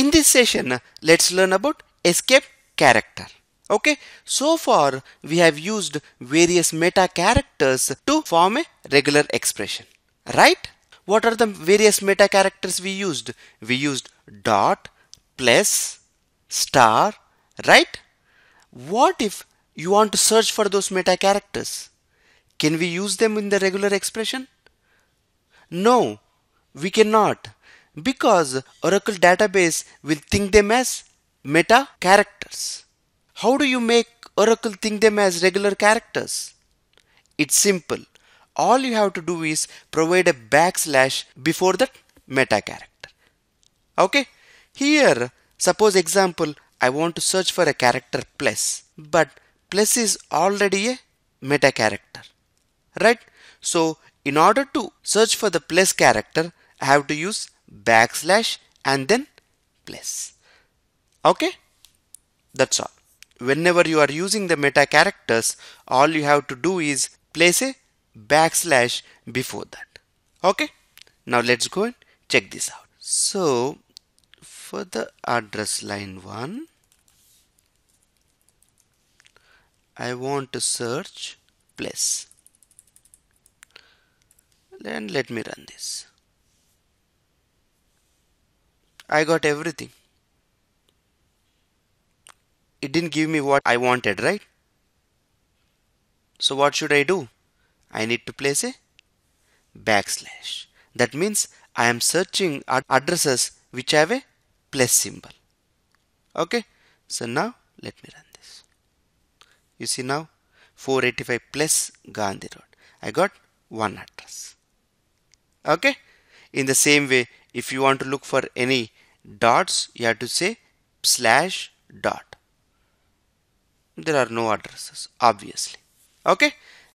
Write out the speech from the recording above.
In this session, let's learn about escape character. Okay, so far we have used various meta characters to form a regular expression, right? What are the various meta characters we used? We used dot, plus, star, right? What if you want to search for those meta characters? Can we use them in the regular expression? No, we cannot because Oracle database will think them as meta characters. How do you make Oracle think them as regular characters? It's simple. All you have to do is provide a backslash before that meta character. Okay. Here, suppose example, I want to search for a character plus, but plus is already a meta character, right? So in order to search for the plus character, I have to use backslash and then plus. Okay? That's all. Whenever you are using the meta characters, all you have to do is place a backslash before that. Okay? Now let's go and check this out. So for the address line 1, I want to search place. Then let me run this. I got everything. It didn't give me what I wanted, right? So what should I do? I need to place a backslash. That means I am searching addresses which have a plus symbol. Okay. So now let me run this. You see now 485 plus Gandhi Road. I got one address. Okay. In the same way, if you want to look for any dots you have to say slash dot. There are no addresses obviously. Okay